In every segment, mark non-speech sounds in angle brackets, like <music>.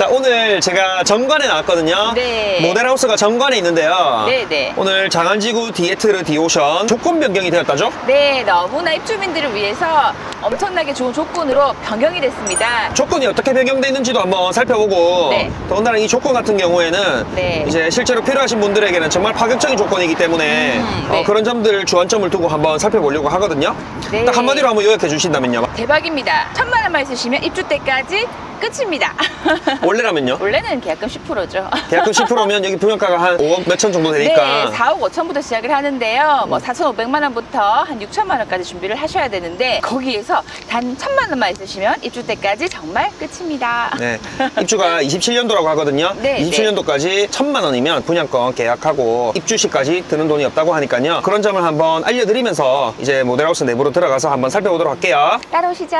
자 오늘 제가 정관에 나왔거든요. 네. 모델하우스가 정관에 있는데요. 네, 네. 오늘 장안지구 디에트르 디오션 조건 변경이 되었다죠? 네, 너무나 입주민들을 위해서 엄청나게 좋은 조건으로 변경이 됐습니다. 조건이 어떻게 변경돼 있는지도 한번 살펴보고 네. 더군다나 이 조건 같은 경우에는 네. 이제 실제로 필요하신 분들에게는 정말 파격적인 조건이기 때문에 음, 어, 네. 그런 점들 주안점을 두고 한번 살펴보려고 하거든요. 네. 딱 한마디로 한번 요약해 주신다면요. 대박입니다. 천만 원만 있으시면 입주 때까지 끝입니다. <laughs> 원래라면요? 원래는 계약금 10%죠. 계약금 10%면 여기 분양가가 한 5억 몇천 정도 되니까 네, 4억 5천부터 시작을 하는데요. 뭐 4,500만 원부터 한 6천만 원까지 준비를 하셔야 되는데 거기에서 단 1천만 원만 있으시면 입주 때까지 정말 끝입니다. 네. 입주가 <laughs> 27년도라고 하거든요. 네, 27년도까지 천만 원이면 분양권 계약하고 입주 시까지 드는 돈이 없다고 하니까요. 그런 점을 한번 알려드리면서 이제 모델하우스 내부로 들어가서 한번 살펴보도록 할게요. 따라오시죠.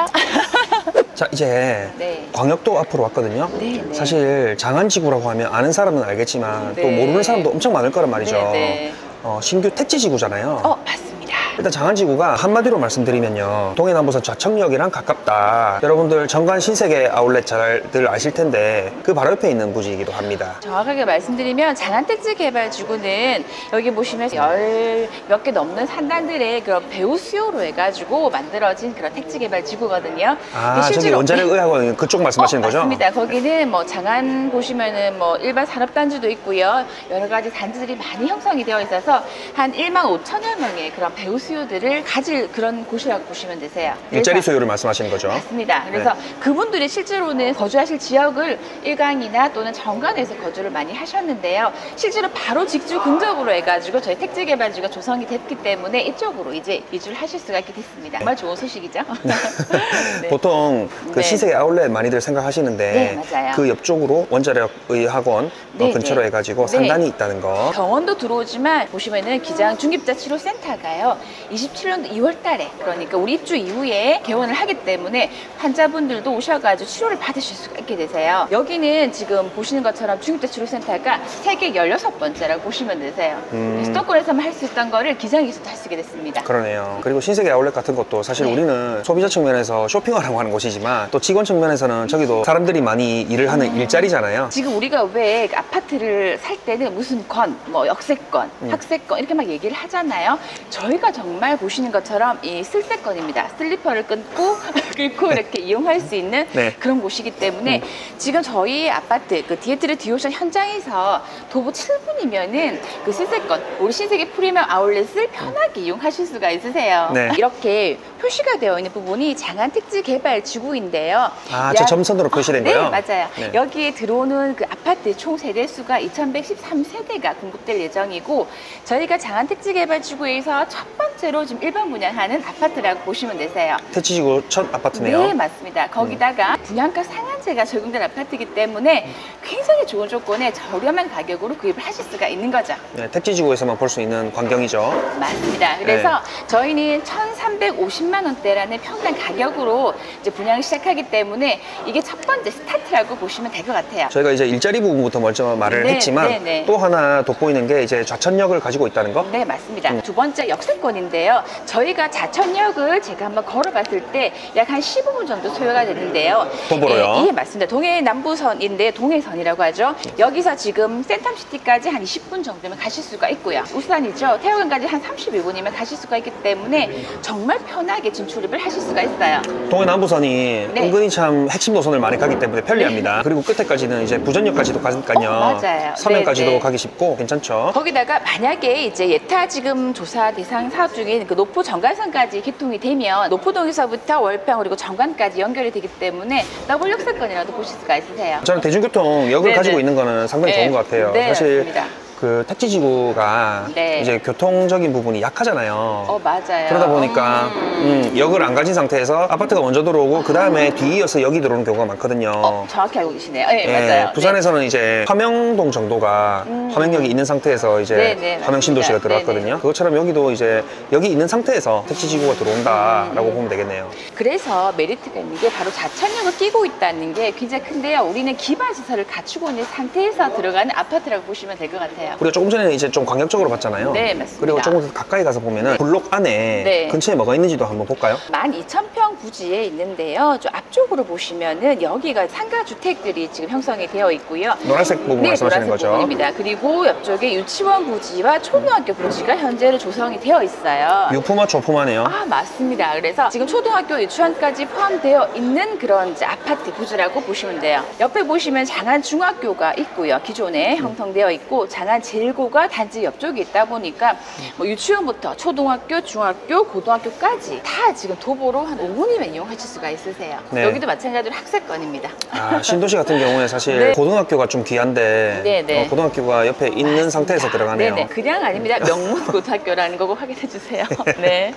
<laughs> 자, 이제 네. 광 역도 앞으로 왔거든요. 네, 네. 사실 장안지구라고 하면 아는 사람은 알겠지만 또 네. 모르는 사람도 엄청 많을 거란 말이죠. 네, 네. 어, 신규 택지지구잖아요. 어, 맞습니다. 일단 장안지구가 한마디로 말씀드리면요 동해남부선 좌청역이랑 가깝다 여러분들 정관 신세계 아울렛 잘들 아실 텐데 그 바로 옆에 있는 부지이기도 합니다 정확하게 말씀드리면 장안택지 개발지구는 여기 보시면 열 몇 개 넘는 산단들의 그런 배우 수요로 해가지고 만들어진 그런 택지 개발 지구거든요. 아 근데 저기 원자력 의학원 그쪽 말씀하시는 어, 거죠? 맞습니다. 거기는 뭐 장안 보시면은 뭐 일반 산업단지도 있고요. 여러 가지 단지들이 많이 형성이 되어 있어서 한 1만 5천여 명의 그런 배우 수요들을 가질 그런 곳이라고 보시면 되세요. 일자리 수요를 말씀하시는 거죠? 맞습니다. 그래서 그분들이 실제로는 거주하실 지역을 일강이나 또는 정관에서 거주를 많이 하셨는데요. 실제로 바로 직주 근접으로 해가지고 저희 택지 개발지가 조성이 됐기 때문에 이쪽으로 이제 이주를 하실 수가 있게 됐습니다. 정말 좋은 소식이죠. <laughs> 네. 보통 그 네. 신세계 아울렛 많이들 생각하시는데 네. 그 옆쪽으로 원자력 의학원 어, 네, 근처로 네. 해가지고 네. 산단이 있다는 거 병원도 들어오지만 보시면은 기장 중립자 치료 센터가요. 27년도 2월 달에 그러니까 우리 입주 이후에 개원을 하기 때문에 환자분들도 오셔가지고 치료를 받으실 수가 있게 되세요. 여기는 지금 보시는 것처럼 중립자 치료 센터가 세계 16번째라고 보시면 되세요. 음. 수도권에서만 할 수 있던 거를 기장에서도 할 수 있게 됐습니다. 그러네요. 그리고 신세계 아울렛 같은 것도 사실 네. 우리는 소비자 측면에서 쇼핑하라고 하는 곳이지만 또 직원 측면에서는 저기도 사람들이 많이 일을 하는 음. 일자리잖아요. 지금 우리가 왜 아파트를 살 때는 무슨 건, 뭐 역세권, 음. 학세권 이렇게 막 얘기를 하잖아요. 저희가 정말 보시는 것처럼 이 슬세권입니다. 슬리퍼를 끊고 <laughs> 끌고 이렇게 이용할 수 있는 네. 그런 곳이기 때문에 음. 지금 저희 아파트 그 디에트르 디오션 현장에서 도보 7분이면은 그 슬세권 우리 신세계 프리미엄 아울렛을 편하게 이용하실 수가 있으세요. 네. 이렇게 표시가 되어 있는 부분이 장안 택지 개발 지구인데요. 아, 저 약- 점선으로 표시된 네, 거요? 맞아요. 네. 여기에 들어오는 그 아파트 총 세대 수가 2,113세대가 공급될 예정이고 저희가 장안 택지 개발 지구에서 첫 번째 로 지금 일반 분양하는 아파트라고 보시면 되세요. 태치지구 첫 아파트네요. 네, 맞습니다. 거기다가 분양가 상한 제가 적용된 아파트이기 때문에 굉장히 좋은 조건에 저렴한 가격으로 구입을 하실 수가 있는 거죠. 네, 택지지구에서만 볼 수 있는 광경이죠. 맞습니다. 그래서 저희는 1,350만 원대라는 평당 가격으로 이제 분양을 시작하기 때문에 이게 첫 번째 스타트라고 보시면 될 것 같아요. 저희가 이제 일자리 부분부터 먼저 말을 네, 했지만 네, 네. 또 하나 돋보이는 게 이제 좌천역을 가지고 있다는 거. 네, 맞습니다. 음. 두 번째 역세권인데요. 저희가 자천역을 제가 한번 걸어봤을 때 약 한 15분 정도 소요가 되는데요. 도보로요? 예, 예, 맞습니다. 동해 남부선인데 동해선이라고 하죠. 여기서 지금 센텀시티까지 한 20분 정도면 가실 수가 있고요. 울산이죠. 태화강까지 한 31분이면 가실 수가 있기 때문에 정말 편하게 진출입을 하실 수가 있어요. 동해 남부선이 네. 은근히 참 핵심 노선을 많이 가기 때문에 편리합니다. 그리고 끝에까지는 이제 부전역까지도 가니까요. 어, 맞아요. 서면까지도 네, 네. 가기 쉽고 괜찮죠. 거기다가 만약에 이제 예타 지금 조사 대상 사업 중인 그 노포 정관선까지 개통이 되면 노포동에서부터 월평 그리고 정관까지 연결이 되기 때문에 더블 역세권이라도 보실 수가 있으세요. 저는 대중교통 역을 네, 가지고 네. 있는 거는 상당히 네. 좋은 것 같아요. 네, 사실 맞습니다. 그 택지지구가 네. 이제 교통적인 부분이 약하잖아요. 어 맞아요. 그러다 보니까 음. 음, 역을 안 가진 상태에서 아파트가 먼저 들어오고 그 다음에 뒤이어서 역이 들어오는 경우가 많거든요. 어, 정확히 알고 계시네요. 네, 예, 맞아요. 부산에서는 이제 화명동 정도가 음. 화명역이 있는 상태에서 이제 네, 네, 화명 신도시가 맞습니다. 들어왔거든요. 네, 네. 그것처럼 여기도 이제 여기 있는 상태에서 택지지구가 들어온다라고 음. 보면 되겠네요. 그래서 메리트가 있는 게 바로 자천역을 끼고 있다는 게 굉장히 큰데요. 우리는 기반 시설을 갖추고 있는 상태에서 들어가는 아파트라고 보시면 될 것 같아요. 있어요. 우리가 조금 전에 이제 좀 광역적으로 봤잖아요. 네, 맞습니다. 그리고 조금 더 가까이 가서 보면은 블록 안에 네. 근처에 뭐가 있는지도 한번 볼까요? 12,000평 부지에 있는데요. 좀 앞쪽으로 보시면은 여기가 상가 주택들이 지금 형성이 되어 있고요. 노란색 부분 네, 말씀하시는 노란색 거죠? 부분입니다. 그리고 옆쪽에 유치원 부지와 초등학교 부지가 현재로 조성이 되어 있어요. 유품화 조품화네요. 아 맞습니다. 그래서 지금 초등학교 유치원까지 포함되어 있는 그런 이제 아파트 부지라고 보시면 돼요. 옆에 보시면 장안 중학교가 있고요. 기존에 형성되어 있고 장안 제일고가 단지 옆쪽에 있다 보니까 뭐 유치원부터 초등학교, 중학교, 고등학교까지 다 지금 도보로 한 5분이면 이용하실 수가 있으세요. 네. 여기도 마찬가지로 학세권입니다. 아, 신도시 같은 경우에 사실 <laughs> 네. 고등학교가 좀 귀한데 네, 네. 어, 고등학교가 옆에 있는 상태에서 들어가네요. 네네. 그냥 아닙니다. 명문 고등학교라는 거고 확인해 주세요. <laughs> 네.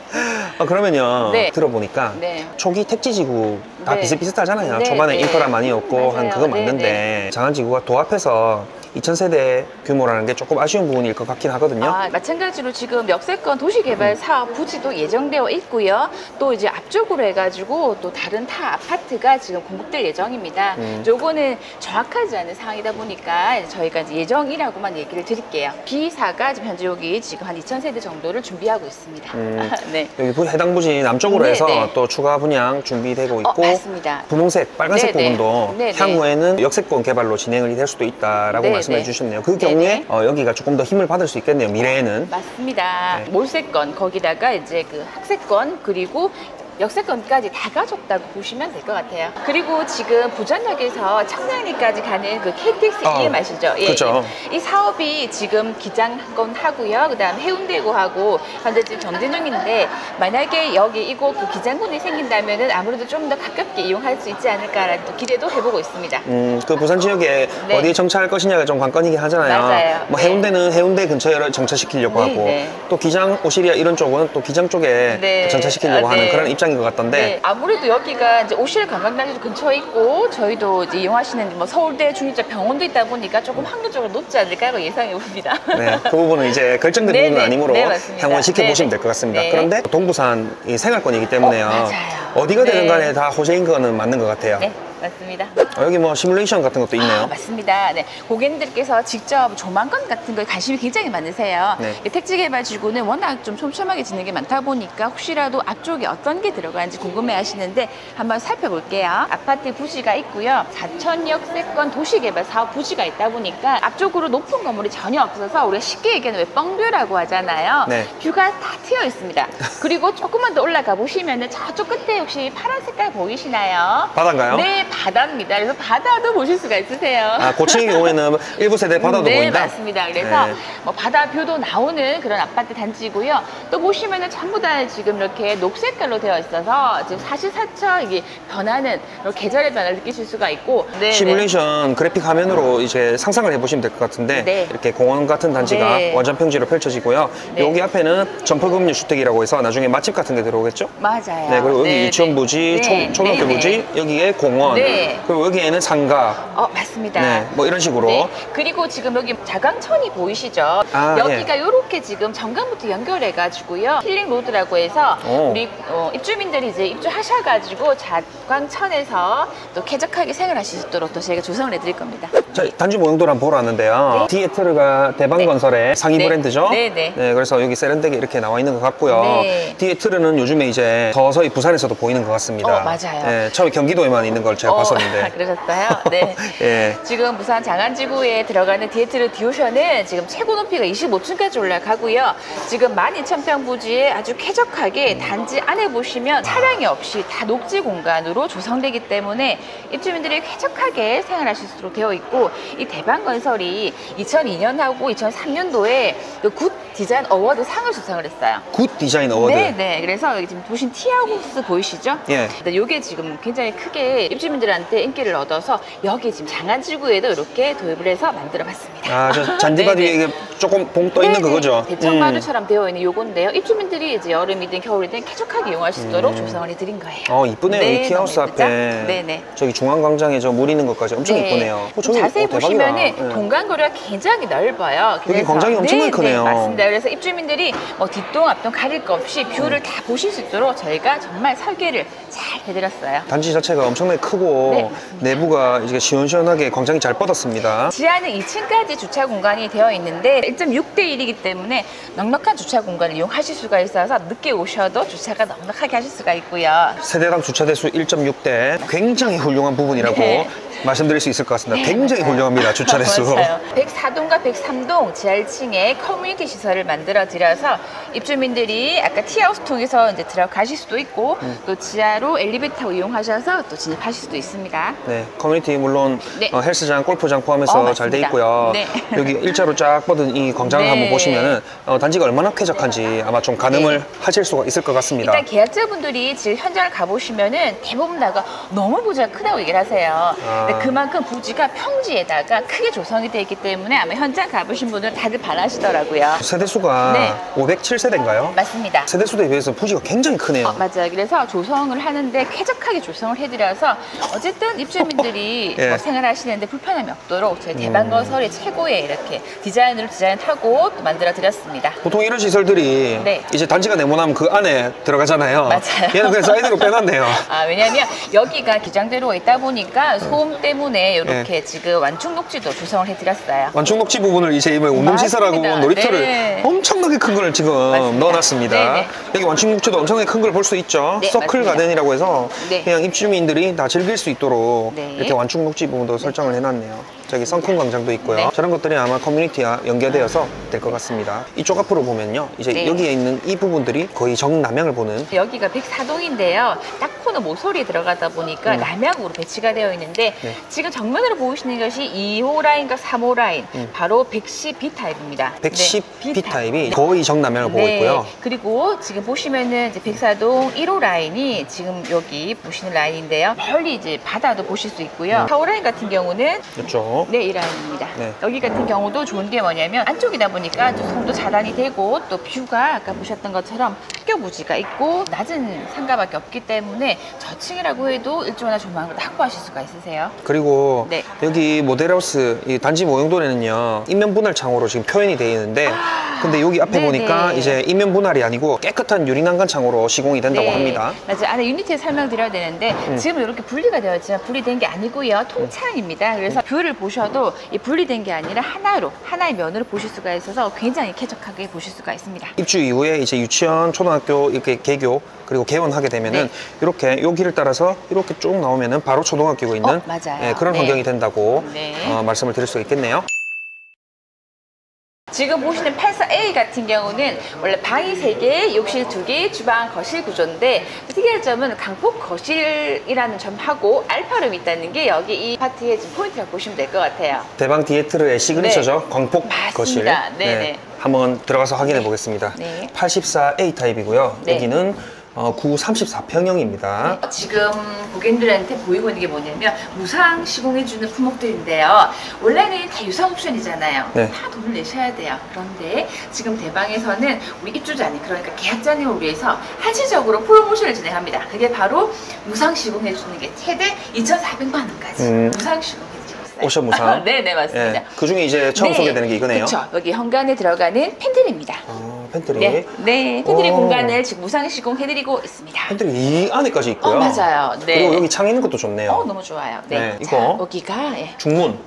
아, 그러면요 네. 들어보니까 네. 초기 택지지구 다 네. 비슷비슷하잖아요. 네, 초반에 네. 인프라 많이 없고 한 맞아요. 그거 네, 맞는데 네. 장안지구가 도합해서 2000세대 규모라는 게 조금 아쉬운 부분일 것 같긴 하거든요. 아, 마찬가지로 지금 역세권 도시개발 사업 부지도 예정되어 있고요. 또 이제 앞쪽으로 해가지고 또 다른 타 아파트가 지금 공급될 예정입니다. 음. 요거는 정확하지 않은 상황이다 보니까 저희가 이제 예정이라고만 얘기를 드릴게요. B사가 지금 현재 여기 지금 한 2,000세대 정도를 준비하고 있습니다. 음. <laughs> 네. 여기 부- 해당 부지 남쪽으로 네, 해서 네. 또 추가 분양 준비되고 어, 있고 맞습니다. 분홍색, 빨간색 네, 네. 부분도 네, 네. 향후에는 역세권 개발로 진행이 될 수도 있다라고 네, 말씀해 네. 주셨네요. 그 네, 경우에 네. 어, 여기가 조금 더 힘을 받을 수 있겠네요. 미래에는. 맞습니다. 네. 몰세권 거기다가 이제 그 학세권 그리고 역세권까지 다 가졌다고 보시면 될 것 같아요. 그리고 지금 부전역에서 청량리까지 가는 그 KTX 아, EM 아시죠? 그쵸. 이 사업이 지금 기장건 하고요. 그다음 해운대구하고 현재 지금 정진 중인데 만약에 여기 이곳 그 기장군이 생긴다면은 아무래도 좀 더 가깝게 이용할 수 있지 않을까라는 또 기대도 해보고 있습니다. 음, 그 부산 지역에 네. 어디에 정차할 것이냐가 좀 관건이긴 하잖아요. 맞아요. 뭐 네. 해운대는 해운대 근처에 정차시키려고 네, 하고 네. 또 기장 오시리아 이런 쪽은 또 기장 쪽에 네. 정차시키려고 아, 하는 네. 그런 입장 인 것 같던데 네, 아무래도 여기가 이제 오실 관광단지도 근처에 있고 저희도 이제 이용하시는 뭐 서울대 중일자 병원도 있다 보니까 조금 확률적으로 높지 않을까 예상해 봅니다. 네, 그 부분은 이제 <laughs> 결정된 네, 부분은 네. 아니므로 네. 향후 지켜보시면 네, 될것 같습니다. 네. 그런데 동부산 이 생활권이기 때문에요. 어. 어디가 되든 네. 간에 다 호재인 거는 맞는 것 같아요. 네, 맞습니다. 어, 여기 뭐 시뮬레이션 같은 것도 있네요. 아, 맞습니다. 네. 고객님들께서 직접 조망권 같은 거에 관심이 굉장히 많으세요. 네. 이 택지 개발 지구는 워낙 좀 촘촘하게 짓는 게 많다 보니까 혹시라도 앞쪽에 어떤 게 들어가는지 궁금해 하시는데 한번 살펴볼게요. 아파트 부지가 있고요. 4천역 세권 도시개발 사업 부지가 있다 보니까 앞쪽으로 높은 건물이 전혀 없어서 우리가 쉽게 얘기하는 왜 뻥뷰라고 하잖아요. 네. 뷰가 다 트여 있습니다. 그리고 조금만 더 올라가 보시면은 저쪽 끝에 혹시 파란 색깔 보이시나요? 바다인가요? 네, 바다입니다. 그래서 바다도 보실 수가 있으세요. 아, 고층의 경우에는 일부 세대 바다도 네, 보인다. 맞습니다. 그래서 네. 뭐 바다뷰도 나오는 그런 아파트 단지고요. 또 보시면은 전부 다 지금 이렇게 녹색깔로 되어 있어서 지금 사시사철 이게 변하는 계절의 변화를 느끼실 수가 있고 네, 네. 시뮬레이션 그래픽 화면으로 이제 상상을 해보시면 될 것 같은데 네. 이렇게 공원 같은 단지가 네. 원전 평지로 펼쳐지고요. 네. 여기 앞에는 점포겸용 주택이라고 해서 나중에 맛집 같은 게 들어오겠죠? 맞아요. 네, 그리고 여기 네, 유치원 네. 부지, 네, 초, 초등학교 네, 부지, 네. 여기에 공원, 네. 그리고 여기에는 상가, 어, 맞습니다. 네, 뭐 이런 식으로 네. 그리고 지금 여기 좌광천이 보이시죠? 아, 여기가 이렇게 지금 정관부터 연결해가지고요. healing road라고 해서 오. 우리 어, 입주민들이 이제 입주하셔가지고 좌광천에서 또 쾌적하게 생활하실 수 있도록 또 저희가 조성을 해드릴 겁니다. 자, 단지 모형도를 한번 보러 왔는데요. 디에트르가 대방건설의 상위 네. 브랜드죠? 네, 네. 그래서 여기 세련되게 이렇게 나와 있는 것 같고요. 네. 디에트르는 요즘에 이제 서서히 부산에서도 보이는 것 같습니다. 어, 맞아요. 네, 처음에 경기도에만 있는 걸 제가 어, 봤었는데. <laughs> 그러셨어요? 네. <laughs> 예. 지금 부산 장안지구에 들어가는 디에트르 디오션은 지금 최고 높이가 25층까지 올라가고요. 지금 12,000평 부지에 아주 쾌적하게 단지 안에 보시면 차량이 없이 다 녹지 공간으로 조성되기 때문에 입주민들이 쾌적하게 생활하실 수 있도록 되어 있고 이 대방 건설이 2002년하고 2003년도에 Good Design Award 상을 수상을 했어요. Good Design Award. 네, 네. 그래서 여기 지금 보신 tea house 보이시죠? 예. 이게 지금 굉장히 크게 입주민들한테 인기를 얻어서 여기 지금 장안지구에도 이렇게 도입을 해서 만들어봤습니다. 아, 저 잔디밭 위에 네네. 이게 조금 붕 떠 있는 네네. 그거죠? 대청마루처럼 되어 있는 요건데요. 입주민들이 이제 여름이든 겨울이든 쾌적하게 이용할 수 있도록 음. 조성을 해드린 거예요. 어, 이쁘네요. 네, 이 예쁘죠? 앞에. 네네. 저기 중앙광장에 저 물 있는 것까지 엄청 네. 이쁘네요. 어, 좀 자세히 어, 대박이다. 보시면은 예. 동간 거리가 굉장히 넓어요. 여기 광장이 엄청 많이 크네요. 맞습니다. 맞습니다. 그래서 입주민들이 뭐 뒷동 앞동 가릴 거 없이 뷰를 다 보실 수 있도록 저희가 정말 설계를 잘 해드렸어요. 단지 자체가 엄청나게 크고 네, 내부가 이제 시원시원하게 광장이 잘 뻗었습니다. 지하는 2층까지 주차 공간이 되어 있는데 1.6대 1이기 때문에 넉넉한 주차 공간을 이용하실 수가 있어서 늦게 오셔도 주차가 넉넉하게 하실 수가 있고요. 세대당 주차 대수 1.6대 굉장히 훌륭한 부분이라고 네. 말씀드릴 수 있을 것 같습니다. 네, 굉장히. 훌륭합니다. <laughs> 주차 대수. 맞아요. 104동과 103동 지하 1층에 커뮤니티 시설을 만들어 드려서 입주민들이 아까 티하우스 통해서 이제 들어가실 수도 있고 음. 또 지하로 엘리베이터 이용하셔서 또 진입하실 수도 있습니다. 네, 커뮤니티 물론 네. 어, 헬스장, 골프장 포함해서 어, 잘돼 맞습니다. 있고요. 네. 여기 일자로 쫙 뻗은 이 광장을 네. 한번 보시면은 어, 단지가 얼마나 쾌적한지 아마 좀 가늠을 하실 수가 있을 것 같습니다. 일단 계약자분들이 지금 현장을 가보시면은 대부분 다가 너무 부지가 크다고 얘기를 하세요. 아. 근데 그만큼 부지가 평지에다가 크게 조성이 되어 있기 때문에 아마 현장 가보신 분들은 다들 반하시더라고요. 세대수가 네. 507세대인가요? 맞습니다. 세대수에 비해서 부지가 굉장히 크네요. 어, 맞아요. 그래서 조성을 하는데 쾌적하게 조성을 해드려서 어쨌든 입주민들이 <laughs> 예. 음. 뭐 생활하시는데 불편함이 없도록 저희 대방건설이 최고의 이렇게 디자인으로 디자인하고 또 만들어 드렸습니다. 보통 이런 시설들이 네. 이제 단지가 네모나면 그 안에 들어가잖아요. 맞아요. 얘는 그냥 사이드로 빼놨네요. <laughs> 아, 왜냐면 여기가 기장대로가 있다 보니까 소음 때문에 이렇게 네. 지금 완충 녹지도 조성을 해드렸어요. 완충 녹지 부분을 이제 이번에 운동 시설하고 맞습니다. 놀이터를 네. 엄청나게 큰 걸 지금 맞습니다. 넣어놨습니다. 네네. 여기 완충 녹지도 엄청나게 큰 걸 볼 수 있죠. 네, 서클 맞습니다. garden이라고 해서 네. 그냥 입주민들이 다 즐길 수 있도록 네. 이렇게 완충 녹지 부분도 설정을 해놨네요. 저기 sunken 광장도 있고요. 네. 저런 것들이 아마 커뮤니티와 연계되어서 될 것 같습니다. 이쪽 앞으로 보면요. 이제 네. 여기에 있는 이 부분들이 거의 정남향을 보는 여기가 104동인데요. 딱 코너 모서리에 들어가다 보니까 음. 남향으로 배치가 되어 있는데 네. 지금 정면으로 보이시는 것이 2호 라인과 3호 라인, 음. 바로 110B 타입입니다. 110 네, B타입이 거의 정남향을 보고 네. 있고요. 그리고 지금 보시면은 이제 백사동 1호 라인이 지금 여기 보시는 라인인데요. 멀리 이제 바다도 보실 수 있고요. 4호 라인 같은 경우는 이쪽. 네, 이 라인입니다. 네. 여기 같은 경우도 좋은 게 뭐냐면 안쪽이다 보니까 조성도 차단이 되고 또 뷰가 아까 보셨던 것처럼 학교 부지가 있고 낮은 상가밖에 없기 때문에 저층이라고 해도 일조나 조망을 확보하실 수가 있으세요. 그리고 네. 여기 모델하우스 이 단지 모형도에는요 인면 분할 창으로 지금 표현이 되어 있는데 근데 여기 앞에 네네. 보니까 이제 입면 분할이 아니고 깨끗한 유리 난간 창으로 시공이 된다고 합니다. 맞아요. 안에 유니트에 설명드려야 되는데 음. 지금 이렇게 분리가 되어 있지만 분리된 게 아니고요. 통창입니다. 그래서 뷰를 보셔도 이 분리된 게 아니라 하나로 하나의 면으로 보실 수가 있어서 굉장히 쾌적하게 보실 수가 있습니다. 입주 이후에 이제 유치원, 초등학교 이렇게 개교 그리고 개원하게 되면은 네. 이렇게 요 길을 따라서 이렇게 쭉 나오면은 바로 초등학교가 있는 어. 예, 그런 네. 환경이 된다고 네. 어, 말씀을 드릴 수가 있겠네요. 지금 보시는 84A 같은 경우는 원래 방이 3개, 욕실 2개, 주방, 거실 구조인데 특이한 점은 광폭 거실이라는 점하고 alpha room이 있다는 게 여기 이 파트의 포인트라고 보시면 될 것 같아요. 대방 디에트르의 시그니처죠. 광폭 네. 맞습니다. 거실. 네네. 한번 들어가서 확인해 보겠습니다. 네. 84A 타입이고요. 네. 여기는 어, 9 34평형입니다. 어, 지금 고객님들한테 보이고 있는 게 뭐냐면 무상 시공해주는 품목들인데요. 원래는 다 유상 옵션이잖아요. 네. 다 돈을 내셔야 돼요. 그런데 지금 대방에서는 우리 입주자님, 그러니까 계약자님을 위해서 한시적으로 프로모션을 진행합니다. 그게 바로 무상 시공해주는 게 최대 2,400만 원까지 음. 무상 있어요. 옵션 무상? <laughs> 네, 네, 맞습니다. 예, 그 중에 이제 처음 소개되는 게 이거네요. 그렇죠. 여기 현관에 들어가는 팬트리입니다. 어, 팬트리. 네, 네, 팬트리 오. 공간을 지금 무상 시공해드리고 있습니다. 팬트리 이 안에까지 있고요. 어, 맞아요. 네. 그리고 여기 창 있는 것도 좋네요. 어, 너무 좋아요. 네. 네, 자, 이거. 여기가 예. 중문.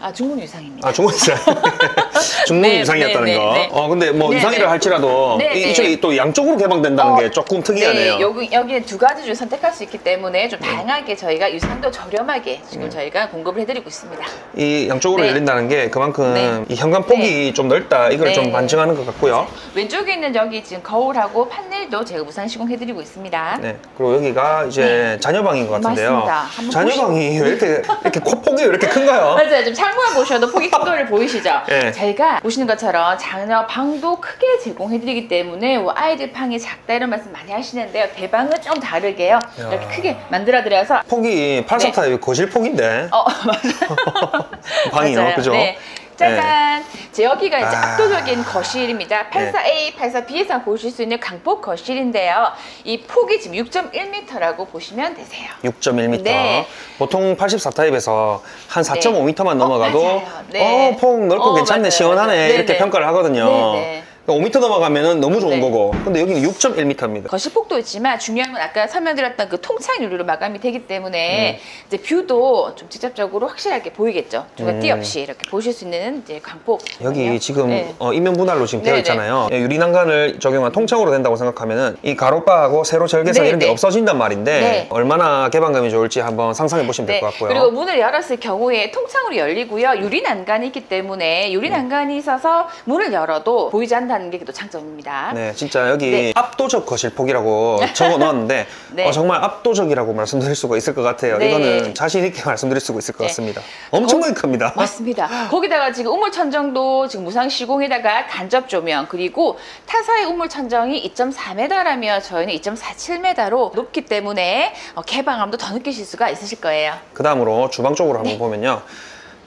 아, 중문 유상입니다. 아, 중문 이상. <laughs> <laughs> 중문 네, 이상이었다는 네, 거. 네, 네. 어, 근데 뭐 네, 이상이라 네. 할지라도 네, 이- 네. 이쪽이 또 양쪽으로 개방된다는 어, 게 조금 특이하네요. 네, 여기, 여기에 두 가지 줄 선택할 수 있기 때문에 좀 다양하게 저희가 유상도 저렴하게 지금 저희가 공급을 해드리고 있습니다. 이 양쪽으로 네. 열린다는 게 그만큼 네. 이 현관 폭이 좀 넓다. 이걸 네. 좀 반증하는 것 같고요. 왼쪽에 있는 여기 지금 거울하고 판넬도 제가 무상 시공해드리고 있습니다. 네. 그리고 여기가 이제 자녀방인 것 같은데요. 네. 맞습니다. 자녀방이 왜 이렇게 이렇게 코 폭이 왜 이렇게 큰가요? 맞아요. 지금 창문만 보셔도 폭이 큰 거를 보이시죠? 예. 저희가 보시는 것처럼 자녀 방도 크게 제공해드리기 때문에 뭐 아이들 방이 작다 이런 말씀 많이 하시는데요. 대방은 좀 다르게요. 이렇게 야. 크게 만들어드려서 폭이 84타입 거실 폭인데 어, <laughs> 맞아요. <laughs> 방이요, 맞아요. 그죠? 네. 짜잔. 제 여기가 이제 아. 압도적인 거실입니다. 84A, 84B에서 보실 수 있는 강폭 거실인데요. 이 폭이 지금 6.1m라고 보시면 되세요. 6.1m. 네. 보통 84타입에서 한 4.5m만 어, 넘어가도 맞아요. 네. 어, 폭 넓고 어, 괜찮네, 맞아요. 시원하네 맞아요. 이렇게 네네. 평가를 하거든요. 네네. 5m 넘어가면은 너무 좋은 네. 거고. 근데 여기는 6.1m입니다. 거실폭도 있지만 중요한 건 아까 설명드렸던 그 통창 유리로 마감이 되기 때문에 음. 이제 뷰도 좀 직접적으로 확실하게 보이겠죠. 중간 띠 음. 없이 이렇게 보실 수 있는 이제 광폭. 여기 지금 네. 어, 입면 분할로 지금 되어 네네. 있잖아요. 예, 유리 난간을 적용한 통창으로 된다고 생각하면은 이 가로바하고 세로 절개상 이런 게. 없어진단 말인데 네. 얼마나 개방감이 좋을지 한번 상상해 보시면 될 것 같고요. 그리고 문을 열었을 경우에 통창으로 열리고요. 유리 난간이 있기 때문에 유리 네. 난간이 있어서 문을 열어도 보이지 않는 다는 게 또 장점입니다. 네, 진짜 여기 네. 압도적 거실폭이라고 <laughs> 적어 놓았는데 네. 어, 정말 압도적이라고 말씀드릴 수가 있을 것 같아요. 네. 이거는 자신 있게 말씀드릴 수가 있을 것 네. 같습니다. 엄청나게 큽니다. 맞습니다. 거기다가 지금 우물 천정도 지금 무상 시공에다가 간접 조명 그리고 타사의 우물 천정이 2.4m라며 저희는 2.47m로 높기 때문에 어, 개방감도 더 느끼실 수가 있으실 거예요. 그 다음으로 주방 쪽으로 한번 네. 보면요.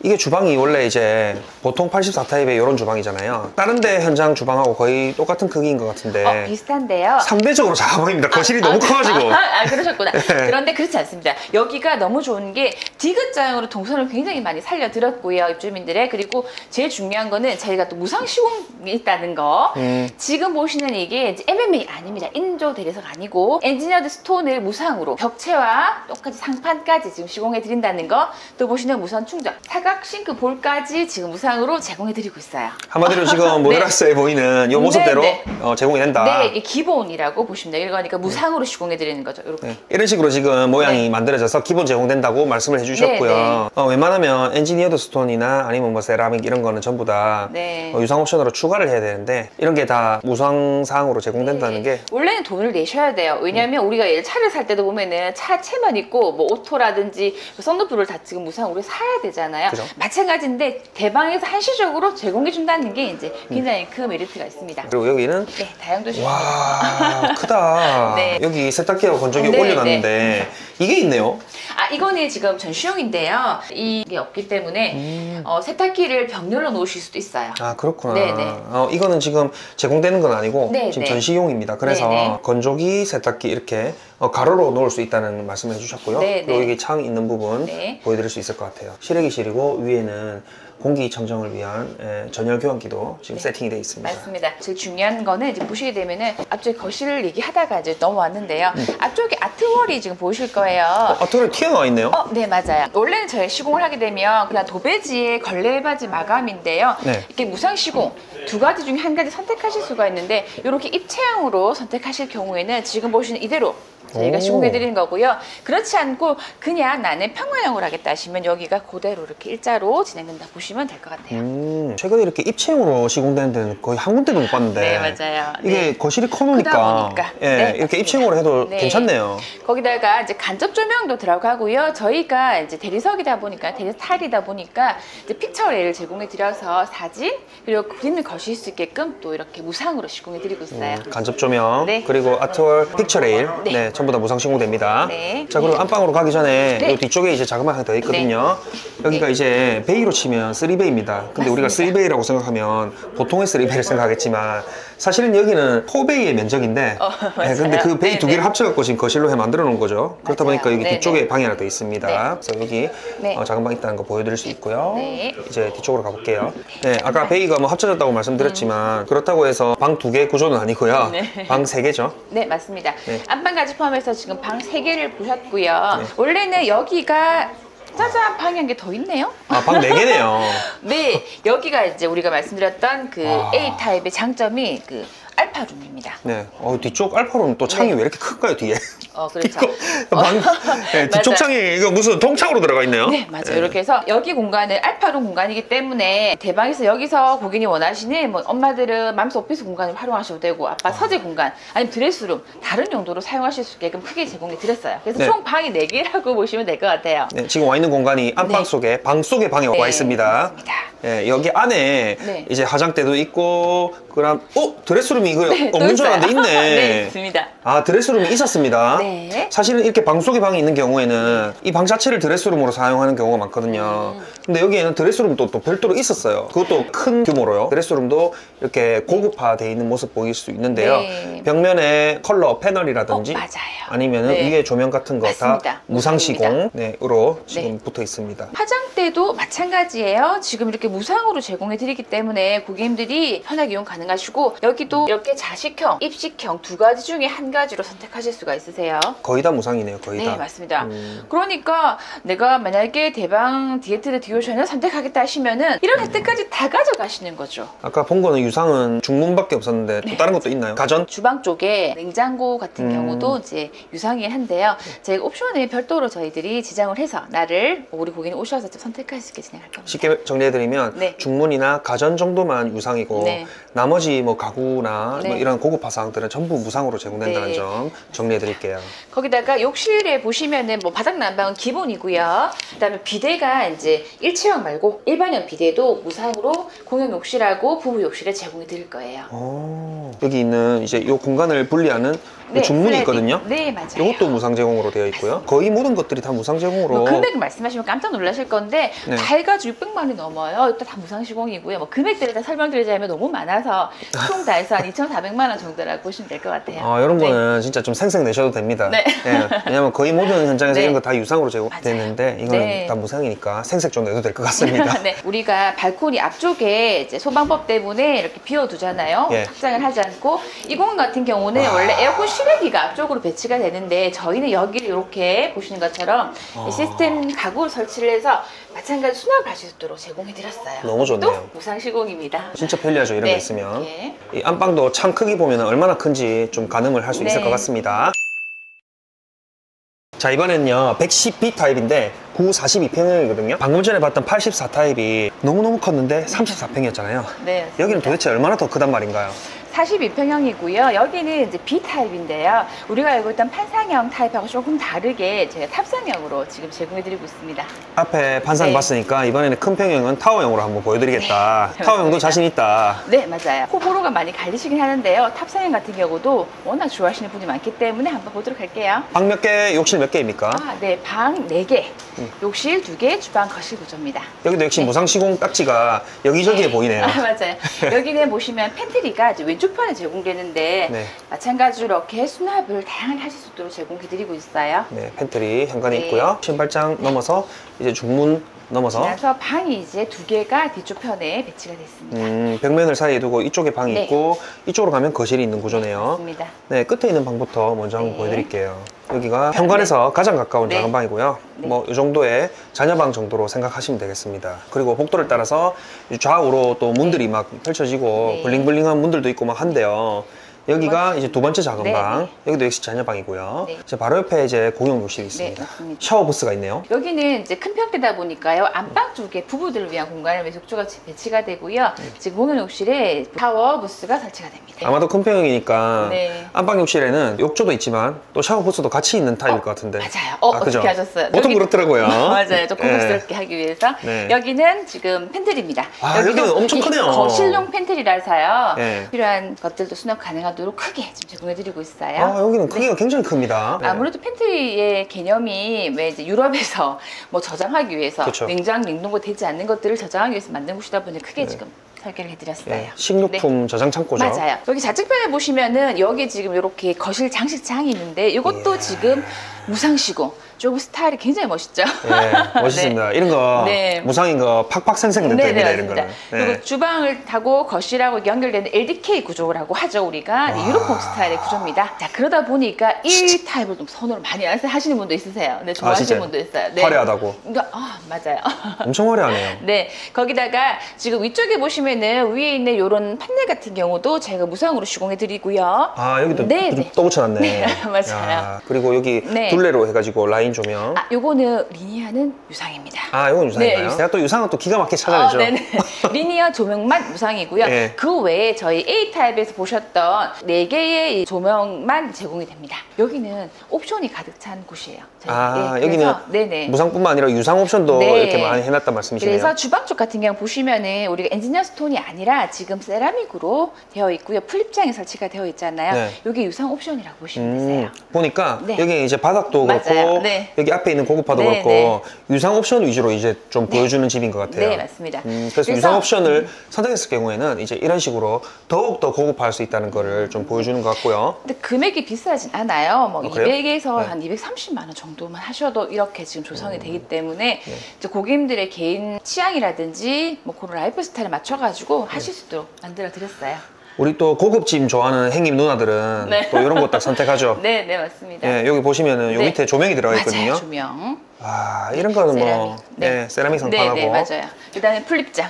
이게 주방이 원래 이제 보통 84타입의 이런 주방이잖아요. 다른 데 현장 주방하고 거의 똑같은 크기인 것 같은데 어, 비슷한데요. 상대적으로 작아 보입니다. 거실이 너무 커가지고. 아, 그러셨구나. <laughs> 네. 그런데 그렇지 않습니다. 여기가 너무 좋은 게 디귿자형으로 동선을 굉장히 많이 살려드렸고요. 입주민들의. 그리고 제일 중요한 거는 저희가 또 무상 시공이 있다는 거. 음. 지금 보시는 이게 MMA 아닙니다. 인조 대리석 아니고 engineered stone을 무상으로 벽체와 똑같이 상판까지 지금 시공해 드린다는 거. 또 보시는 무선 충전, 사각 sink bowl까지 지금 무상으로 제공해 드리고 있어요. 한마디로 지금 <laughs> 네. 모델하우스에 보이는 이 모습대로 네, 어, 제공이 된다. 네, 이게 기본이라고 보시면 돼요. 이러니까 무상으로 시공해 드리는 거죠. 이렇게. 네, 이런 식으로 지금 모양이 네. 만들어져서 기본 제공된다고 말씀을 해주셨고요. 네, 네. 어, 웬만하면 engineered stone이나 아니면 뭐 세라믹 이런 거는 전부 다 네. 어, 유상 옵션으로 추가를 해야 되는데 이런 게 다 무상 사항으로 제공된다는 게 원래는 돈을 내셔야 돼요. 왜냐하면 우리가 예를 차를 살 때도 보면은 차체만 있고 뭐 오토라든지 썬루프를 다 지금 무상으로 사야 되잖아요. 그죠. 마찬가지인데 대방에서 한시적으로 제공해 준다는 게 이제 음. 굉장히 큰 메리트가 있습니다. 그리고 여기는 네, 다용도실. 와 크다. <laughs> 네. 여기 세탁기하고 건조기 네, 올려놨는데 이게 있네요. 아 이거는 지금 전시용인데요. 이게 없기 때문에 음. 어, 세탁기를 벽열로 놓으실 수도 있어요. 아 그렇구나. 네, 네. 어, 이거는 지금 제공되는 건 아니고 네, 지금 네. 전시용입니다. 그래서 네, 네. 건조기, 세탁기 이렇게 어, 가로로 놓을 수 있다는 말씀을 해주셨고요. 네, 그리고 네. 여기 창 있는 부분 네. 보여드릴 수 있을 것 같아요. 실외기실이고 위에는 공기청정을 위한 예, 전열 교환기도 지금 네. 세팅이 되어 있습니다. 맞습니다. 제일 중요한 거는 이제 보시게 되면은 앞쪽에 거실을 얘기하다가 이제 넘어왔는데요. 음. 앞쪽에 아트월이 지금 보이실 거예요. 아, 털에 튀어나와 있네요. 어, 네, 맞아요. 원래는 저희 시공을 하게 되면 그냥 도배지의 걸레바지 마감인데요. 네. 이렇게 무상 시공 두 가지 중에 한 가지 선택하실 수가 있는데 이렇게 입체형으로 선택하실 경우에는 지금 보시는 이대로 저희가 오. 시공해 드리는 거고요. 그렇지 않고 그냥 나는 평면형으로 하겠다 하시면 여기가 그대로 이렇게 일자로 진행된다 보시면 될 것 같아요. 음, 최근에 이렇게 입체형으로 시공되는 데는 거의 한 군데도 못 봤는데 네, 맞아요. 이게 네. 거실이 커놓으니까. 예, 네, 이렇게. 입체형으로 해도 네. 괜찮네요. 거기다가 이제 간접 조명도 들어가고요. 저희가 이제 대리석이다 보니까 대리석 타일이다 보니까 이제 픽처레이를 제공해 드려서 사진 그리고 그림을 거실 수 있게끔 또 이렇게 무상으로 시공해 드리고 있어요. 음, 간접 조명 네. 그리고 아트월 픽처레일 네. 네. 전부 다 무상 시공됩니다. 네. 자 그리고 안방으로 가기 전에 네. 이 뒤쪽에 이제 자그마하게 더 있거든요. 여기가 이제 베이로 치면 3베이입니다. 근데 우리가 맞습니다. 3베이라고 생각하면 보통의 3베이를 생각하겠지만 사실은 여기는 4베이의 면적인데 어, <laughs> 네. 근데 그 베이 네, 두 개를 네. 합쳐갖고 지금 거실로 해 만들어 놓은 거죠. 그렇다 맞아요. 보니까 여기 네, 뒤쪽에 네. 방이 하나 더 있습니다. 네. 그래서 여기 네. 어, 작은 방 있다는 거 보여드릴 수 있고요. 네. 이제 뒤쪽으로 가볼게요. 네, 아까 베이가 뭐 합쳐졌다고 말씀드렸지만 그렇다고 해서 방 두 개 구조는 아니고요. 음. 네. 방세 개죠. 네, 맞습니다. 네. 안방까지 포함 해서 지금 방 세개를 보셨고요. 네. 원래는 여기가 짜잔 방이 한 개 더 있네요. 아, 방 네개네요 <laughs> 네, 여기가 이제 우리가 말씀드렸던 그 아. A 타입의 장점이 그 알파룸입니다. 네. 어, 뒤쪽 알파로는 또 창이 네. 왜 이렇게 클까요, 뒤에? 어, 그렇죠. 방, 네, 뒤쪽 맞아요. 창이 이거 무슨 통창으로 들어가 있네요. 네, 맞아요. 이렇게 해서 여기 공간은 알파룸 공간이기 때문에 대방에서 여기서 고객이 원하시는 뭐 엄마들은 맘스 오피스 공간을 활용하셔도 되고 아빠 서재 공간 아니면 드레스룸 다른 용도로 사용하실 수 있게끔 크게 제공해 드렸어요. 그래서 네. 총 방이 4개라고 <laughs> 보시면 될 것 같아요. 네, 지금 와 있는 공간이 안방 네. 속에, 방 속에 방에 와 네, 있습니다. 예, 여기 안에 네. 이제 화장대도 있고, 그럼, 어? 드레스룸이 이거 네, 또 없는 줄. 알았는데 있네. <laughs> 네, 있습니다. 아, 드레스룸이 있었습니다. 네. 사실은 이렇게 방 속에 방이 있는 경우에는 이 방 자체를 드레스룸으로 사용하는 경우가 많거든요. 음. 근데 여기에는 드레스룸도 또 별도로 있었어요. 그것도 큰 규모로요. 드레스룸도 이렇게 고급화되어 있는 모습 보일 수 있는데요. 네. 벽면에 컬러 패널이라든지 어. 아니면 네. 위에 조명 같은 거 다. 무상시공으로 지금 붙어 있습니다. 화장대도 마찬가지예요. 지금 이렇게 무상으로 제공해 드리기 때문에 고객님들이 편하게 이용 가능하시고 여기도 이렇게 자식형, 입식형 두 가지 중에 한 가지로 선택하실 수가 있으세요. 거의 다 무상이네요. 거의 네, 다. 맞습니다. 음. 그러니까 내가 만약에 대방 디에트를 디오션을 선택하겠다 하시면은 이런 혜택까지 다 가져가시는 거죠. 아까 본 거는 유상은 중문밖에 없었는데 또 네. 다른 것도 있나요? 가전? 주방 쪽에 냉장고 같은 음. 경우도 이제 유상이긴 한데요. 저희가 옵션을 별도로 저희들이 지정을 해서 나를 우리 고객님 오셔서 좀 선택할 수 있게 진행할 겁니다. 쉽게 정리해드리면 네. 중문이나 가전 정도만 유상이고 네. 나머지 뭐 가구나 네. 뭐 이런 고급화 사항들은 전부 무상으로 제공된다는 네. 점 정리해드릴게요. 거기다가 욕실에 보시면은 뭐 바닥 난방은 기본이고요. 그다음에 비데가 이제 일체형 말고 일반형 비데도 무상으로 공용 욕실하고 부부 욕실에 제공해 드릴 거예요. 오, 여기 있는 이제 이 공간을 분리하는 네, 중문이. 있거든요. 네, 맞아요. 이것도 무상 제공으로 되어 있고요. 거의 모든 것들이 다 무상 제공으로. 뭐 금액 말씀하시면 깜짝 놀라실 건데 네. 다 해가지고 600만 원이 넘어요. 일단 다 무상 시공이고요. 뭐 금액들을 다 설명드리자면 너무 많아서 총 다 해서 한 2,400만 원 정도라고 보시면 될 것 같아요. 아, 이런 네. 거는 진짜 좀 생색 내셔도 됩니다. 네. 예, 왜냐면 거의 모든 현장에서 네. 이런 거 다 유상으로 제공되는데 이거는 네. 다 무상이니까 생색 좀 내도 될 것 같습니다. <laughs> 네, 우리가 발코니 앞쪽에 이제 소방법 때문에 이렇게 비워두잖아요. 예. 확장을 하지 않고 이 공간 같은 경우는 와. 원래 에어컨 실외기가 앞쪽으로 배치가 되는데 저희는 여기를 이렇게 보시는 것처럼 아. 이 시스템 가구를 설치를 해서 마찬가지 수납을 할 수 있도록 제공해드렸어요. 너무 좋네요. 또 무상 시공입니다. 진짜 편리하죠, 이런 네, 거 있으면. 이렇게. 이 안방도 창 크기 보면 얼마나 큰지 좀 가늠을 할수 있을 네. 것 같습니다. 자, 이번엔요, 110B 타입인데 9 42평형이거든요. 방금 전에 봤던 84 타입이 너무너무 컸는데 34평이었잖아요. 네. 여기는 도대체 얼마나 더 크단 말인가요? 42평형이고요. 여기는 이제 B 타입인데요. 우리가 알고 있던 판상형 타입하고 조금 다르게 제가 탑상형으로 지금 제공해드리고 있습니다. 앞에 판상 네. 봤으니까 이번에는 큰 평형은 타워형으로 한번 보여드리겠다. 네, <laughs> 타워형도. 자신 있다. 네, 맞아요. 호불호가 많이 갈리시긴 하는데요. 탑상형 같은 경우도 워낙 좋아하시는 분이 많기 때문에 한번 보도록 할게요. 방 몇 개, 욕실 몇 개입니까? 아, 네. 방 4개, 음. 욕실 2개, 주방 거실 구조입니다. 여기도 역시 무상 시공 딱지가 여기저기에 <laughs> 보이네요. 아, 맞아요. 여기는 보시면 pantry가 왼쪽 편에 제공되는데 네. 마찬가지로 이렇게 수납을 다양하게 하실 수 있도록 제공해드리고 있어요. 네, 팬트리 현관이 네. 있고요. 신발장 넘어서 이제 중문 넘어서 그래서 방이 이제 두 개가 뒤쪽 편에 배치가 됐습니다. 음, 벽면을 사이에 두고 이쪽에 방이 네. 있고 이쪽으로 가면 거실이 있는 구조네요. 맞습니다. 네, 끝에 있는 방부터 먼저 한번 네. 보여드릴게요. 여기가 현관에서 가장 가까운 네. 작은 방이고요. 네. 뭐이 정도의 자녀방 정도로 생각하시면 되겠습니다. 그리고 복도를 따라서 좌우로 또 문들이 막 펼쳐지고 네. bling bling한 문들도 있고 막 한데요. 여기가 이제 두 번째 작은 네, 방, 네. 여기도 역시 자녀방이고요. 네. 이제 바로 옆에 이제 공용 욕실이 네, 있습니다. 샤워 부스가 있네요. 여기는 이제 큰 평대다 보니까요. 안방 쪽에 부부들을 위한 공간을 욕조가 배치가 되고요. 지금 공용 욕실에 샤워 부스가 설치가 됩니다. 네. 아마도 큰 평형이니까 네. 안방 욕실에는 욕조도 있지만 또 샤워 부스도 같이 있는 타입일 어, 것 같은데. 맞아요. 어, 아, 그죠? 어떻게 하셨어요? 보통 여기- 그렇더라고요. <laughs> 맞아요. 좀 네. 고급스럽게 하기 위해서. 네. 여기는 지금 pantry입니다. 아, 여기는 엄청 이 크네요. 거실용 pantry라서요. 네. 필요한 것들도 수납 가능하 도록 크게 지금 제공해드리고 있어요. 아, 여기는 네. 크기가 굉장히 큽니다. 네. 아무래도 팬트리의 개념이 왜 이제 유럽에서 <laughs> 뭐 저장하기 위해서 그쵸. 냉장, 냉동고 되지 않는 것들을 저장하기 위해서 만든 곳이다 보니 크게 네. 지금 설계를 해드렸어요. 네, 식료품 저장 창고죠. 맞아요. 여기 좌측편에 보시면은 여기 지금 이렇게 거실 장식장이 있는데 이것도 이야. 지금 무상시공. 조금 스타일이 굉장히 멋있죠. <laughs> 네, 멋있습니다. 이런 거 네. 무상인 거 팍팍 생생 됩니다. 네네, 이런. 거는. 그리고 네. 주방을 타고 거실하고 연결되는 LDK 구조라고 하죠, 우리가. 네, 와. 유로폼 스타일의 구조입니다. 자, 그러다 보니까 1 타입을 좀 선호를 많이 하시는 분도 있으세요. 네, 아, 좋아하시는 진짜요? 분도 있어요. 네. 화려하다고. 그러니까, 아, 맞아요. <laughs> 엄청 화려하네요. 네, 거기다가 지금 위쪽에 보시면은 위에 있는 이런 판넬 같은 경우도 제가 무상으로 시공해드리고요. 아, 여기도 네, 또- 네. 또 붙여놨네. <laughs> 네, 맞아요. 야, 그리고 여기 네. 둘레로 해가지고 라인 조명. 아, 요거는 리니아는 유상입니다. 아, 이건 유상인가요? 네. 제가 또 유상은 또 기가 막히게 찾아내죠. 어, 네네. <laughs> 리니어 조명만 무상이고요. 네. 그 외에 저희 A 타입에서 보셨던 네 개의 이 조명만 제공이 됩니다. 여기는 옵션이 가득 찬 곳이에요. 저희. 아, 네, 여기는 네네. 무상뿐만 아니라 유상 옵션도 네. 이렇게 많이 해놨단 말씀이시네요. 그래서 주방 쪽 같은 경우 보시면은 우리가 엔지니어 스톤이 아니라 지금 세라믹으로 되어 있고요. 플립장이 설치가 되어 있잖아요. 네. 이게 유상 옵션이라고 보시면 음, 되세요. 보니까 네. 여기 이제 바닥 맞아요. 그렇고 네. 여기 앞에 있는 고급화도 네, 그렇고 네. 유상 옵션 위주로 이제 좀 보여주는 집인 것 같아요. 네, 맞습니다. 음, 그래서, 유상 옵션을 선택했을 경우에는 이제 이런 식으로 더욱 더 고급화할 수 있다는 거를 좀 보여주는 것 같고요. 근데 금액이 비싸진 않아요. 뭐 아, 그래요? 200에서 네. 한 230만 원 정도만 하셔도 이렇게 지금 조성이 되기 때문에 네. 이제 고객님들의 개인 취향이라든지 뭐 그런 라이프 스타일에 맞춰가지고 하실 수 있도록 만들어 드렸어요. 우리 또 고급짐 좋아하는 행님 누나들은 네. 또 이런 거딱 선택하죠. <laughs> 네, 네 맞습니다. 예, 여기 보시면은 요 네. 밑에 조명이 들어가 있거든요. 맞아요, 조명. 아, 이런 거는 뭐 세라믹. 네. 네, 세라믹 상판하고 네, 네 맞아요. 그다음에 flip장.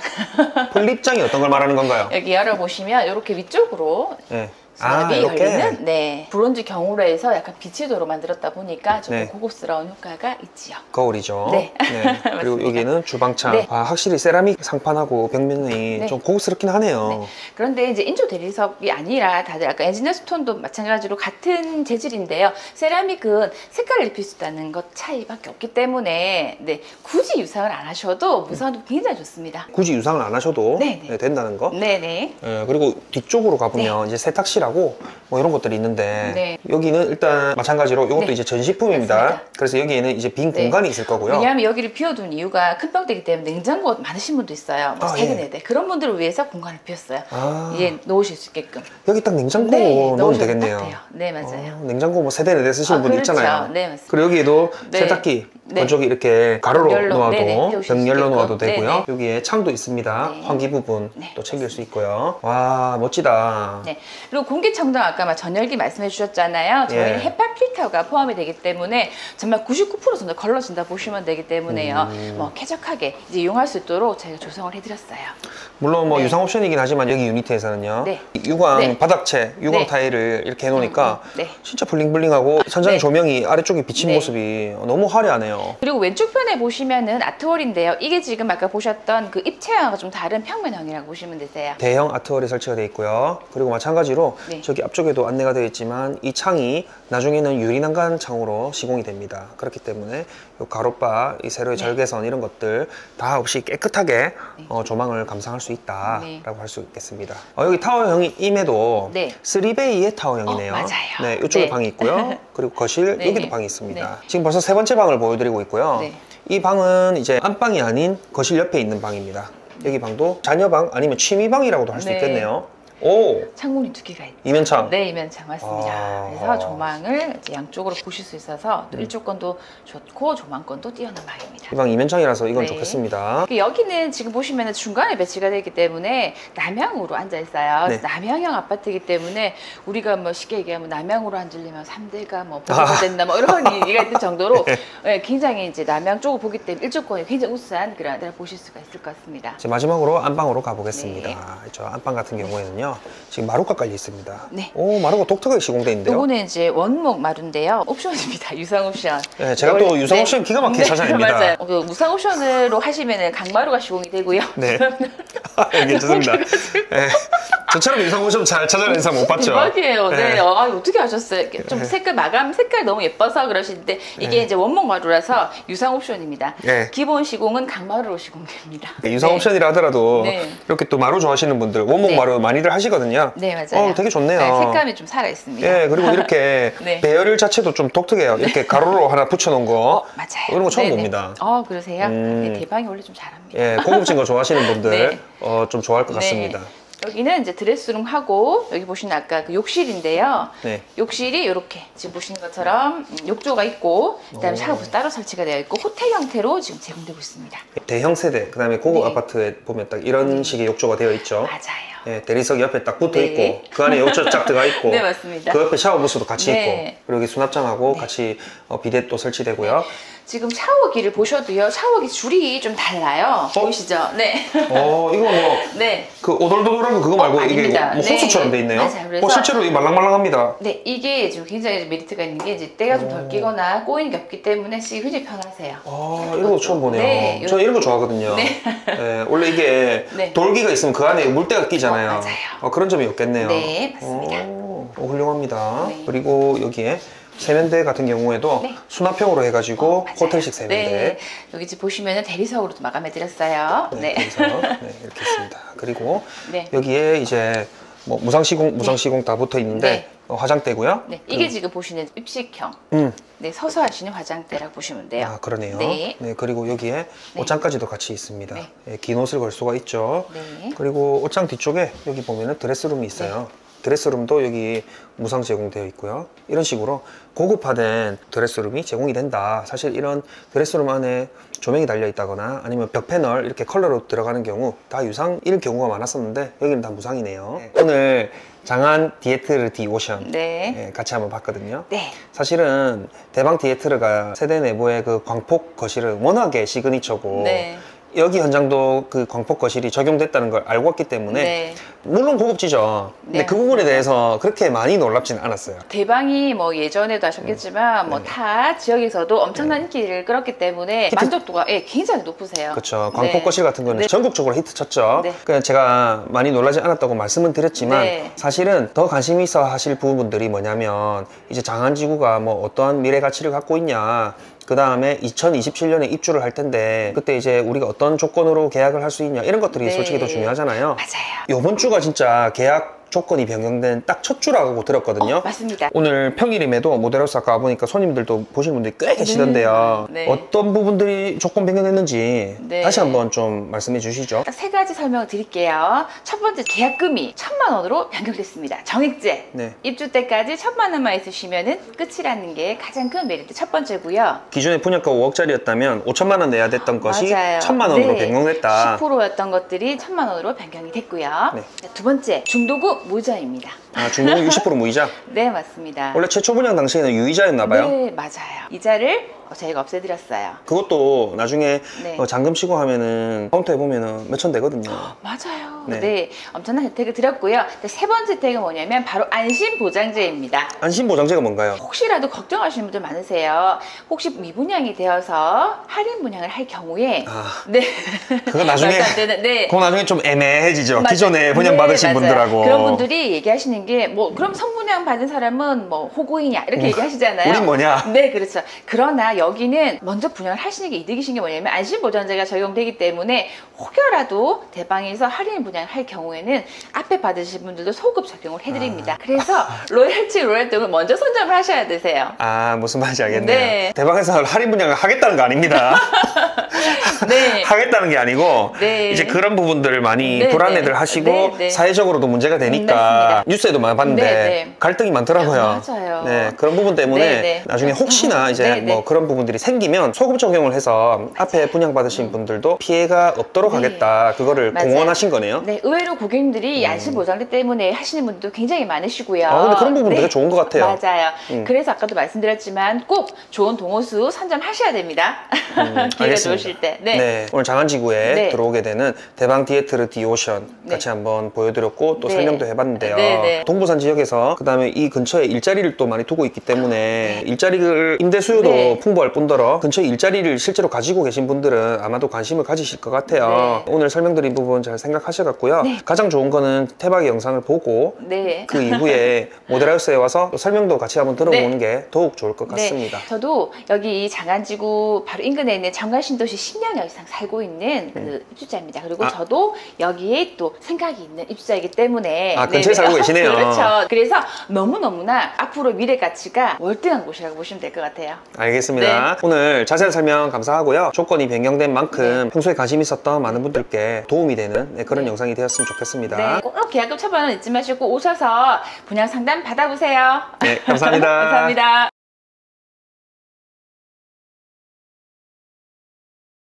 flip장이 어떤 걸 말하는 건가요? <laughs> 여기 열어 보시면 이렇게 위쪽으로 예. 아, 수납이 이렇게 열리는 네 브론즈 경우로 해서 약간 비치도로 만들었다 보니까 조금 네. 고급스러운 효과가 있지요. 거울이죠. 네. <laughs> 그리고 맞습니다. 여기는 주방창. 네. 아, 확실히 세라믹 상판하고 벽면이 네. 좀 고급스럽긴 하네요. 네. 그런데 이제 인조 대리석이 아니라 다들 아까 엔지니어 스톤도 마찬가지로 같은 재질인데요. 세라믹은 색깔을 입힐 수 있다는 것 차이밖에 없기 때문에 네, 굳이 유상을 안 하셔도 무상도 굉장히 좋습니다. 굳이 유상을 안 하셔도 네, 네. 네, 된다는 거. 네네. 예, 그리고 뒤쪽으로 가보면 이제 세탁실 하고 뭐 이런 것들이 있는데 네. 여기는 일단 마찬가지로 이것도 네. 이제 전시품입니다. 맞습니다. 그래서 여기에는 이제 빈 네. 공간이 있을 거고요. 왜냐하면 여기를 비워둔 이유가 큰 병대기 때문에 냉장고 많으신 분도 있어요. 뭐 아, 세 개, 예. 네 대. 그런 분들을 위해서 공간을 비웠어요. 아. 예, 놓으실 수 있게끔. 여기 딱 냉장고 네, 넣으면 되겠네요. 네, 맞아요. 어, 냉장고 뭐 세 대 네 대 쓰시는 아, 분 그렇죠. 있잖아요. 네, 맞습니다. 그리고 여기에도 네. 세탁기 네. 건조기 이렇게 가로로 병렬로, 놓아도 네네, 병렬로 있게끔. 놓아도 되고요. 네네. 여기에 창도 있습니다. 네. 환기 부분 네, 또 챙길 수 있고요. 와 멋지다. 네. 그리고 공기청정 아까 막 전열기 말씀해 주셨잖아요. 저희는 예. 헤파 필터가 포함이 되기 때문에 정말 99% 정도 걸러진다 보시면 되기 때문에요. 음. 뭐 쾌적하게 이제 이용할 수 있도록 저희가 조성을 해드렸어요. 물론 뭐 네. 유상 옵션이긴 하지만 여기 유니트에서는요. 네. 유광 네. 바닥체 유광 네. 타일을 이렇게 해놓으니까 음, 음. 네. 진짜 블링블링하고 천장에 네. 조명이 아래쪽에 비친 네. 모습이 너무 화려하네요. 그리고 왼쪽 편에 보시면은 아트월인데요. 이게 지금 아까 보셨던 그 입체형과 좀 다른 평면형이라고 보시면 되세요. 대형 아트월이 설치가 되어 있고요. 그리고 마찬가지로 네. 저기 앞쪽에도 안내가 되어 있지만 이 창이 나중에는 유리 난간 창으로 시공이 됩니다. 그렇기 때문에 이 가로바, 이 세로의 네. 절개선 이런 것들 다 없이 깨끗하게 어, 조망을 감상할 수 있다라고 네. 할수 있겠습니다. 어, 여기 타워형임에도 네. 3베이의 타워형이네요. 어, 맞아요. 네, 이쪽에 네. 방이 있고요. <laughs> 그리고 거실 네. 여기도 방이 있습니다. 네. 지금 벌써 세 번째 방을 보여드리고 있고요. 네. 이 방은 이제 안방이 아닌 거실 옆에 있는 방입니다. 여기 방도 자녀방 아니면 취미방이라고도 할수 네. 있겠네요. 오 창문이 두 개가 있 이면창. 네, 이면창 맞습니다. 아. 그래서 조망을 이제 양쪽으로 보실 수 있어서 음. 또 일조권도 좋고 조망권도 뛰어난 방입니다. 이방 이면창이라서 이건 네. 좋겠습니다. 그 여기는 지금 보시면 중간에 배치가 되기 때문에 남향으로 앉아 있어요. 네. 남향형 아파트이기 때문에 우리가 뭐 쉽게 얘기하면 남향으로 앉으려면 3대가 뭐 아. 보호가 됐나 뭐 이런 <laughs> 얘기가 있을 정도로 네, 굉장히 이제 남향 쪽을 보기 때문에 일조권이 굉장히 우수한 그런 데를 보실 수가 있을 것 같습니다. 이제 마지막으로 안방으로 가보겠습니다. 네. 저 안방 같은 경우에는요. 지금 마루가 깔려 있습니다. 네. 오 마루가 독특하게 시공돼 있는데요. 요거는 이제 원목 마루인데요. 옵션입니다. <laughs> 유상 옵션. 네, 제가 또 유상 옵션 기가 막히게 찾아냅니다. <laughs> 맞아요. 그 무상 옵션으로 하시면 강마루가 시공이 되고요. 네. <laughs> 예, 죄송합니다. 네. 저처럼 유상 옵션 잘 찾아내는 사람 못 봤죠? 대박이에요. 네. 네. 아, 어떻게 하셨어요? 이렇게 좀 색깔 마감 색깔 너무 예뻐서 그러시는데 이게 네. 이제 원목 마루라서 유상 옵션입니다. 네. 기본 시공은 강마루로 시공됩니다. 네, 유상 네. 옵션이라 하더라도 네. 이렇게 또 마루 좋아하시는 분들 원목 네. 마루 많이들 하 시거든요. 네, 맞아요. 어, 되게 좋네요. 네, 색감이 좀 살아 있습니다. 예, 그리고 이렇게 <laughs> 네. 배열 자체도 좀 독특해요. 이렇게 가로로 하나 붙여놓은 거. <laughs> 어, 맞아요. 이런 거 처음 네네. 봅니다. 어, 그러세요? 음. 네, 대방이 원래 좀 잘합니다. 예, 고급진 거 좋아하시는 <laughs> 분들 네. 어, 좀 좋아할 것 네. 같습니다. 여기는 이제 드레스룸 하고 여기 보시는 아까 그 욕실인데요. 네. 욕실이 이렇게 지금 보시는 것처럼 음, 욕조가 있고 그다음에 오. 샤워부스 따로 설치가 되어 있고 호텔 형태로 지금 제공되고 있습니다. 대형 세대, 그다음에 고급 네. 아파트에 보면 딱 이런 식의 욕조가 되어 있죠. 맞아요. 예, 대리석 옆에 딱 붙어 네. 있고 그 안에 욕조 쫙 들어가 있고 <laughs> 네, 맞습니다. 그 옆에 샤워 부스도 같이 네. 있고 그리고 여기 수납장하고 네. 같이 어, 비데도 설치되고요. 지금 샤워기를 보셔도요. 샤워기 줄이 좀 달라요. 어? 보이시죠? 네. 어, 이거 뭐 <laughs> 네. 그 오돌도돌한 거 그거 말고 어, 이게. 뭐 네. 호수처럼 돼 있네요. 맞아요. 어, 실제로 이 말랑말랑합니다. 네, 이게 지금 굉장히 메리트가 있는 게 이제 때가 좀 덜 끼거나 꼬이는 게 없기 때문에 굉장히 편하세요. 아, 이런 거 처음 보네요. 네, 저는 이런 거 좋아하거든요. 네. 예, 원래 이게 <laughs> 네. 돌기가 있으면 그 안에 물때가 끼잖아요. 어, 맞아요. 어, 그런 점이 없겠네요. 네, 맞습니다. 오, 오, 훌륭합니다. 네. 그리고 여기에 세면대 같은 경우에도 네. 수납형으로 해가지고 맞아요. 호텔식 세면대. 네. 여기 지금 보시면은 대리석으로도 마감해 드렸어요. 네, 네. 그래서 네, <laughs> 이렇게 있습니다. 그리고 네. 여기에 이제 뭐 무상시공, 무상시공 다 붙어 있는데 네. 어, 화장대고요. 네, 이게 지금 보시는 입식형. 음, 네, 서서 하시는 화장대라고 보시면 돼요. 아 그러네요. 네. 그리고 여기에 네. 옷장까지도 같이 있습니다. 네. 예, 긴 옷을 걸 수가 있죠. 네. 그리고 옷장 뒤쪽에 여기 보면은 드레스룸이 있어요. 드레스룸도 여기 무상 제공되어 있고요. 이런 식으로 고급화된 드레스룸이 제공이 된다. 사실 이런 드레스룸 안에 조명이 달려 있다거나 아니면 벽 패널 이렇게 컬러로 들어가는 경우 다 유상일 경우가 많았었는데 여기는 다 무상이네요. 오늘 장안 디에트르 디 오션 네. 예, 같이 한번 봤거든요. 네. 사실은 대방 디에트르가 세대 내부의 그 광폭 거실은 워낙에 signature고 네. 여기 현장도 그 광폭 거실이 적용됐다는 걸 알고 왔기 때문에 네. 물론 고급지죠. 근데 네. 그 부분에 대해서 그렇게 많이 놀랍지는 않았어요. 대방이 뭐 예전에도 하셨겠지만 네. 뭐타 지역에서도 엄청난 인기를 끌었기 때문에 히트- 만족도가 예, 굉장히 높으세요. 그렇죠. 광폭 네. 거실 같은 거는 네. 전국적으로 히트 쳤죠. 네. 그냥 제가 많이 놀라지 않았다고 말씀은 드렸지만 네. 사실은 더 관심 있어 하실 부분들이 뭐냐면 이제 장안지구가 뭐 어떠한 미래 가치를 갖고 있냐. 그 다음에 2027년에 입주를 할 텐데 그때 이제 우리가 어떤 조건으로 계약을 할 수 있냐 이런 것들이 네. 솔직히 더 중요하잖아요. 맞아요. 요번 주가 진짜 계약 조건이 변경된 딱 첫 주라고 들었거든요. 어, 맞습니다. 오늘 평일임에도 모델하우스 아까 와보니까 손님들도 보시는 분들이 꽤 계시던데요. 네. 어떤 부분들이 조건 변경됐는지 네. 다시 한번 좀 말씀해 주시죠. 딱세 가지 설명을 드릴게요. 첫 번째 계약금이 천만 원으로 변경됐습니다. 정액제. 네. 입주 때까지 천만 원만 있으시면은 끝이라는 게 가장 큰 메리트 첫 번째고요. 기존에 분양가 5억짜리였다면 5천만 원 내야 됐던 것이 맞아요. 천만 원으로 네. 변경됐다. 10%였던 것들이 천만 원으로 변경이 됐고요. 네. 두 번째 중도금 무자입니다. 아, 중공 60% 무이자. <laughs> 네 맞습니다. 원래 최초 분양 당시에는 유이자였나 봐요. 네 맞아요. 이자를 저희가 없애드렸어요. 그것도 나중에 네. 어, 잠금 치고 하면은 카운터에 보면은 몇천 되거든요. <gasps> 맞아요. 네. 네. 엄청난 혜택을 드렸고요. 세 번째 혜택은 뭐냐면 바로 안심보장제입니다. 안심보장제가 뭔가요? 혹시라도 걱정하시는 분들 많으세요. 혹시 미분양이 되어서 할인 분양을 할 경우에 아, 네. 그거 나중에 <laughs> 네. 그거 나중에 좀 애매해지죠. 맞아요. 기존에 분양 네, 받으신. 분들하고. 그런 분들이 얘기하시는 게뭐 그럼 성분양 받은 사람은 뭐 호구이냐 이렇게 얘기하시잖아요. 우린 뭐냐? 네, 그렇죠. 그러나 여기는 먼저 분양을 하시는 게 이득이신 게 뭐냐면 안심보장제가 적용되기 때문에 혹여라도 대방에서 할인 분양을 할 경우에는 앞에 받으신 분들도 소급 적용을 해드립니다. 아. 그래서 <laughs> 로열티 로열등을 먼저 선점을 하셔야 되세요. 아 무슨 말인지 알겠네요. 네. 대방에서 할인 분양을 하겠다는 거 아닙니다. <laughs> 네. <laughs> 하겠다는 게 아니고 네. 이제 그런 부분들을 많이 네, 불안해들 네. 하시고 네, 네. 사회적으로도 문제가 되니까. 뉴스에도 많이 봤는데. 갈등이 많더라고요. 맞아요. 네 그런 부분 때문에. 나중에 혹시나 이제. 뭐 그런 부분들이 생기면 소급 적용을 해서 앞에 분양 받으신 분들도 피해가 없도록 네. 하겠다 그거를 맞아요. 공언하신 거네요. 네, 의외로 고객님들이 안심 보장제 때문에 하시는 분도 굉장히 많으시고요. 음. 아 근데 그런 부분 네. 되게 좋은 것 같아요. 맞아요. 음. 그래서 아까도 말씀드렸지만 꼭 좋은 동호수 선점하셔야 됩니다. 음, <laughs> 기회가. 좋으실 때. 네. 네, 오늘 장안지구에 네. 들어오게 되는 대방 디에트르 디오션 네. 같이 한번 보여드렸고 또 네. 설명도 해봤는데요. 네, 네. 동부산 지역에서 그 다음에 이 근처에 일자리를 또 많이 두고 있기 때문에 일자리를 임대 수요도 네. 풍부할 뿐더러 근처에 일자리를 실제로 가지고 계신 분들은 아마도 관심을 가지실 것 같아요. 오늘 설명드린 부분 잘 생각하셔갖고요. 네. 가장 좋은 거는 태박의 영상을 보고 네. 그 이후에 <laughs> 모델하우스에 와서 또 설명도 같이 한번 들어보는 게 더욱 좋을 것 같습니다. 네, 저도 여기 이 장안지구 바로 인근에 있는 정관신도시 10년 이상 살고 있는 그 입주자입니다. 그리고 음. 아. 저도 여기에 또 생각이 있는 입주자이기 때문에 아, 근처에 살고 계시네요. 그렇죠. 그래서 너무너무나 앞으로 미래 가치가 월등한 곳이라고 보시면 될 것 같아요. 알겠습니다. 네. 오늘 자세한 설명 감사하고요. 조건이 변경된 만큼 네. 평소에 관심 있었던 많은 분들께 도움이 되는 네, 그런 네. 영상이 되었으면 좋겠습니다. 네, 꼭 계약금 처방은 잊지 마시고 오셔서 분양 상담 받아보세요. 네, 감사합니다. <laughs> 감사합니다.